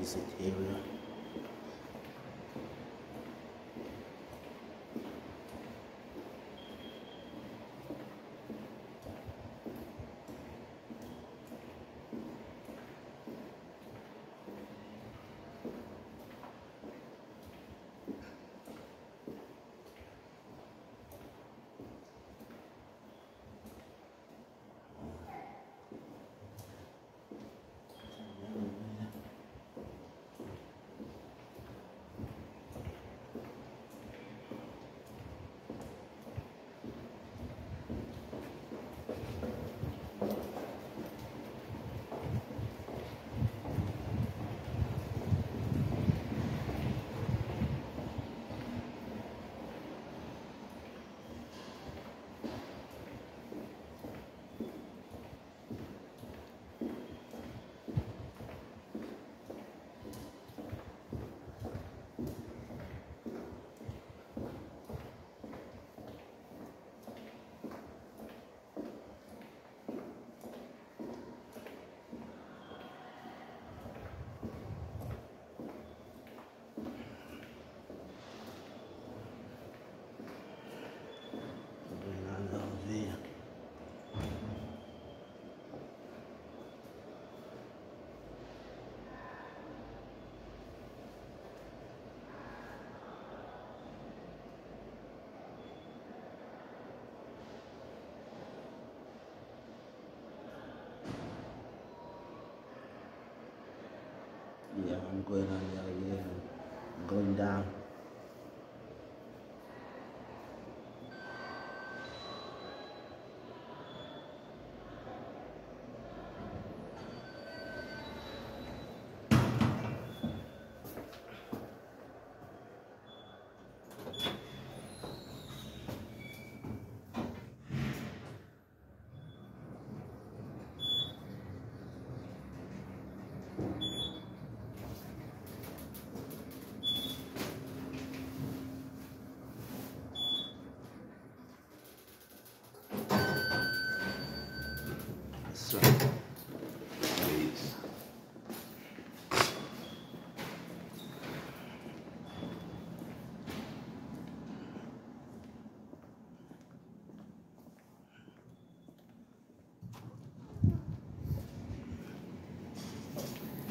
opposite area. Yeah, I'm going on the other. I'm going down.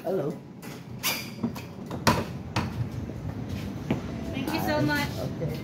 Hello. Thank you so much. Okay.